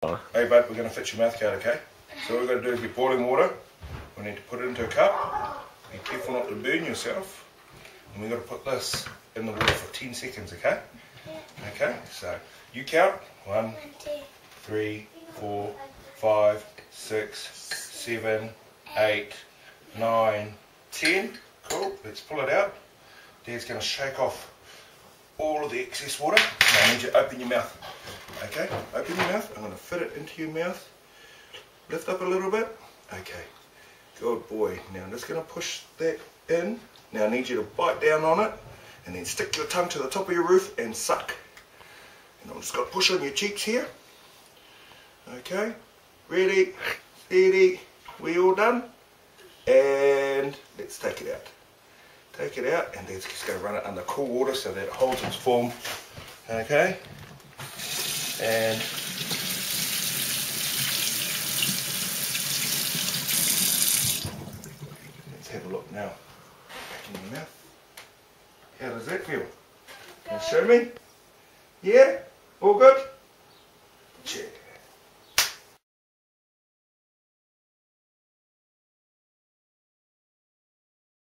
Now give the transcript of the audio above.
Hey bud, we're going to fit your mouth guard, okay? So what we're going to do is get boiling water. We need to put it into a cup. Be careful not to burn yourself. And we've got to put this in the water for 10 seconds, okay? Okay, so you count. One, three, four, five, six, seven, eight, nine, ten. Cool, let's pull it out. Dad's going to shake off all of the excess water. Now I need you to open your mouth. Okay, open your mouth. I'm going to fit it into your mouth. Lift up a little bit. Okay, good boy. Now I'm just going to push that in. Now I need you to bite down on it and then stick your tongue to the top of your roof and suck. And I'm just going to push on your cheeks here. Okay, ready, steady, we all done? And let's take it out. Take it out and then just to run it under cool water so that it holds its form. Okay, and let's have a look now. Back in your mouth. How does that feel? Can you show me? Yeah? All good?